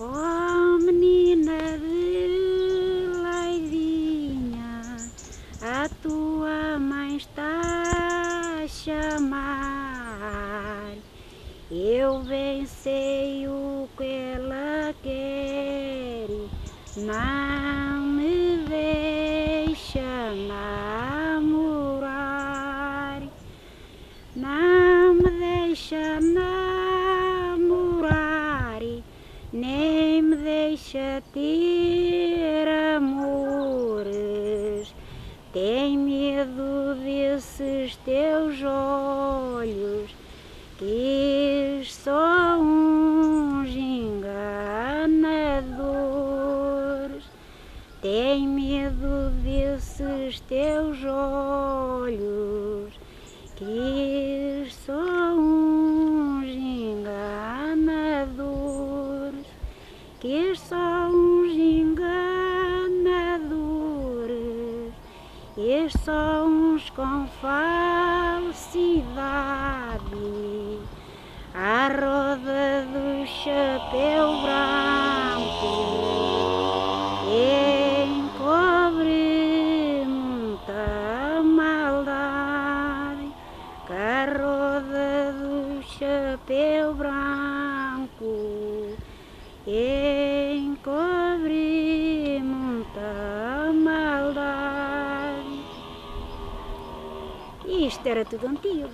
Oh menina de Leivinha, a tua mãe está a chamar. Eu bem o que ela quer, não me deixa namorar, não me deixa namorar, nem me deixa ter amores. Tem medo desses teus olhos que são uns enganadores. Tem medo desses teus olhos que são uns enganadores, e são uns com falsidade. A roda do chapéu branco encobre muita maldade. Que a roda do chapéu branco encobre muita maldade. Isto era tudo antigo.